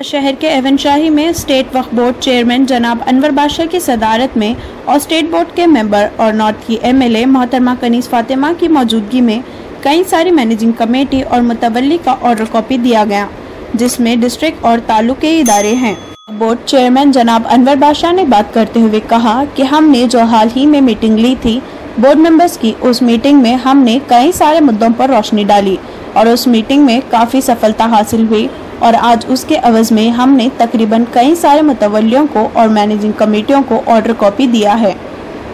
शहर के एवन शाही में स्टेट वक्फ बोर्ड चेयरमैन जनाब अनवर बादशाह की सदारत में और स्टेट बोर्ड के मेंबर और नॉर्थ की एमएलए मोहतरमा कनीस फातिमा की मौजूदगी में कई सारी मैनेजिंग कमेटी और मुतवली का ऑर्डर कॉपी दिया गया, जिसमें डिस्ट्रिक्ट और तालुक के इदारे हैं। बोर्ड चेयरमैन जनाब अनवर बादशाह ने बात करते हुए कहा कि हमने जो हाल ही में मीटिंग ली थी, बोर्ड मेंबर्स की उस मीटिंग में हमने कई सारे मुद्दों पर रोशनी डाली और उस मीटिंग में काफ़ी सफलता हासिल हुई और आज उसके अवज़ में हमने तकरीबन कई सारे मुतवलियों को और मैनेजिंग कमेटियों को ऑर्डर कॉपी दिया है।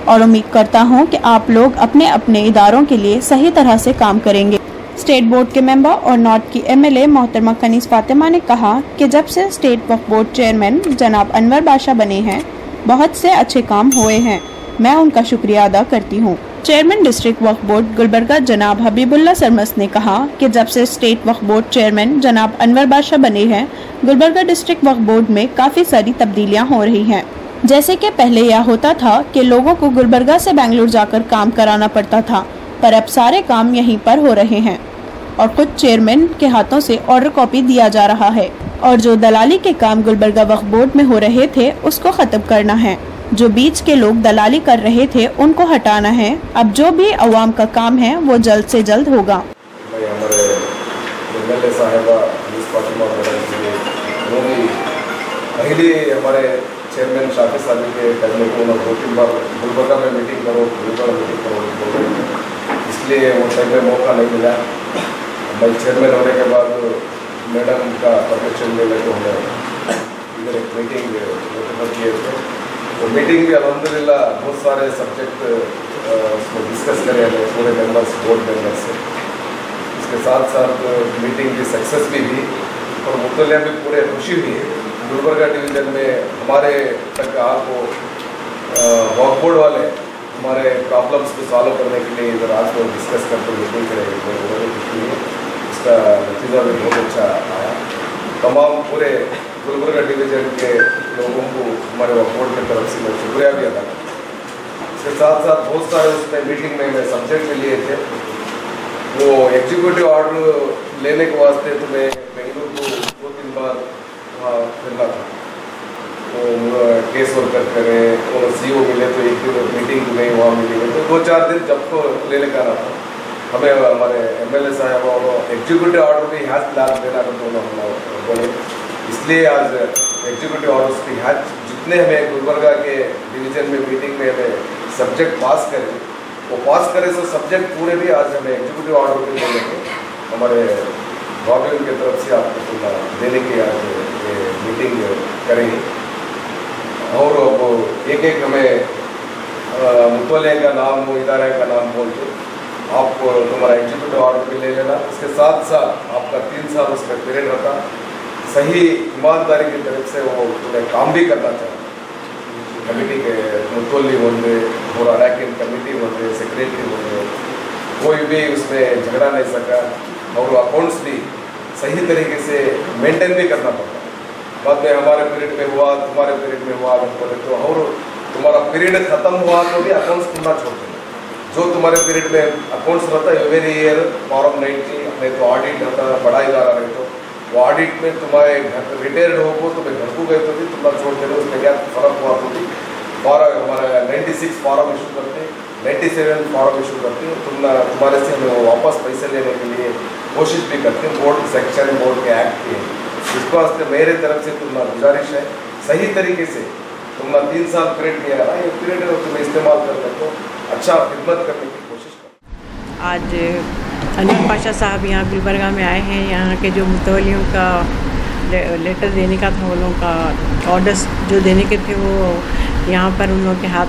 और उम्मीद करता हूँ कि आप लोग अपने अपने इदारों के लिए सही तरह से काम करेंगे। स्टेट बोर्ड के मेंबर और नॉर्थ की एमएलए मोहतरमा कनीस फातिमा ने कहा कि जब से स्टेट वक्फ बोर्ड चेयरमैन जनाब अनवर बादशाह बने हैं, बहुत से अच्छे काम हुए हैं। मैं उनका शुक्रिया अदा करती हूँ। Chairman district Waqf board Gulbarga जनाब हबीबुल्ला सरमस ने कहा कि जब से स्टेट वक्फ बोर्ड चेयरमैन जनाब अनवर बादशाह बने हैं, गुलबर्गा डिस्ट्रिक्ट वक्फ बोर्ड में काफ़ी सारी तब्दीलियाँ हो रही हैं। जैसे कि पहले यह होता था कि लोगों को गुलबर्गा से बेंगलुरु जाकर काम कराना पड़ता था, पर अब सारे काम यहीं पर हो रहे हैं और खुद चेयरमैन के हाथों से ऑर्डर कॉपी दिया जा रहा है और जो दलाली के काम गुलबर्गा वक्फ बोर्ड में हो रहे थे, उसको ख़त्म करना है। जो बीच के लोग दलाली कर रहे थे, उनको हटाना है। अब जो भी अवाम का काम है, वो जल्द से जल्द होगा। पहले हमारे चेयरमैन शाफी साहब के करने को दो तीन बार गुलबर्गा में मीटिंग करो गुलबर्गा मीटिंग करो इसलिए वो टाइम में मौका नहीं मिला। चेयरमैन होने के बाद मैडम का परमिशन मिले तो हमें इधर एक मीटिंग किए थे। तो मीटिंग भी अलहमदिल्ला बहुत सारे सब्जेक्ट उसको डिस्कस करे हमें पूरे मेंबर्स बोर्ड मेंबर्स से इसके साथ साथ मीटिंग की सक्सेस भी हुई और मुतलिया भी पूरे खुशी हुई। गुलबर्गा डिवीज़न में हमारे तक आपको वॉक बोर्ड वाले हमारे प्रॉब्लम्स को सॉल्व करने के लिए इधर आज को डिस्कस करते मीटिंग करेंगे इसका नतीजा भी बहुत अच्छा आया। तमाम पूरे गुलबर्गा डिवीज़न के लोगों को हमारे बोर्ड की तरफ़ से मैं शुक्रिया भी अदा इसके साथ साथ बहुत सारे उसमें मीटिंग में मैं सब्जेक्ट लिए थे। वो एग्जीक्यूटिव ऑर्डर लेने के वास्ते तो मैं बेंगलुरु को दो तीन बार वहाँ फिरना था। तो केस वर्कर करें और सी ओ मिले तो एक दिन मीटिंग गई वहाँ मीटिंग तो दो चार दिन जब को लेने का रहा था। हमें हमारे एम एल ए साहब और एग्जीक्यूटिव ऑर्डर भी हैज़ लाभ देना दोनों बोले। इसलिए आज एग्जीक्यूटिव ऑर्डर्स की हैज़ जितने हमें गुलबर्गा के डिवीज़न में मीटिंग में हमें सब्जेक्ट पास करें, वो पास करे तो सब्जेक्ट पूरे भी आज हमें एग्जीक्यूटिव ऑर्डर भी देने हमारे गवर्नमेंट की तरफ़ से आपको देने की आज ये मीटिंग करेंगे। और वो एक एक हमें मुतवले का नाम, इदारे का नाम बोल के आप तुम्हारा एग्जीक्यूटिव ऑर्डर भी ले लेना। उसके साथ साथ आपका तीन साल उसका पीरियड रहता। सही ईमानदारी की तरफ़ से वो तुम्हें काम भी करना चाहिए कमेटी के मुतवली बोलते और अरैकिन कमेटी बोलते सेक्रेटरी बोलते कोई भी उसमें झगड़ा नहीं सका, और अकाउंट्स भी सही तरीके से मेंटेन भी करना पड़ता बाद में हमारे पीरियड में हुआ, तुम्हारे पीरियड में हुआ बोले तो और तुम्हारा पीरियड खत्म हुआ तो भी अकाउंट्स खुलना छोड़ते जो तुम्हारे पीरियड में अकाउंट्स रहता है एवरी ईयर फॉर्म नाइन्टी नहीं तो ऑडिट रहता बड़ा इदारा रहे तो वो ऑडिट में तुम्हारे घर रिटायर्ड हो को तुम्हें घर को गए तो भी तुम्हारा छोड़ दे उसमें क्या फ़र्क हुआ तो भी। फॉरम हमारा नाइन्टी सिक्स फॉर्म इशू करते नाइन्टी सेवन फॉर्म इशू करते तुम तुम्हारे से हमें वापस पैसे लेने के लिए कोशिश भी करते हैं बोर्ड सेक्शन बोर्ड के एक्ट के। इस वास्ते मेरे तरफ़ से तुम्हारा गुजारिश है, सही तरीके से तुमने तीन साल पीरियड किया है। ये पीरियड तुम्हें इस्तेमाल कर सकते अच्छा खिदमत करने की कोशिश कर। आज अनिल पाशा साहब यहाँ गुलबर्गा में आए हैं। यहाँ के जो मुतवलियों का लेटर देने का था उन लोगों का ऑर्डर्स जो देने के थे, वो यहाँ पर उन लोगों के हाथ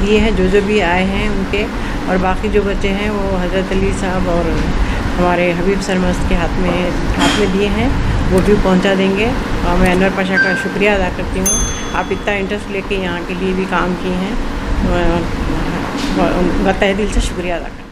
दिए हैं जो जो भी आए हैं उनके। और बाकी जो बच्चे हैं, वो हज़रत अली साहब और हमारे हबीब सरमस्त के हाथ में हाथ में दिए हैं। वो भी पहुँचा देंगे। और मैं अनवर पाशा का शुक्रिया अदा करती हूँ। आप इतना इंटरेस्ट लेके यहाँ के लिए भी काम किए हैं। उनका तह दिल से शुक्रिया अदा करती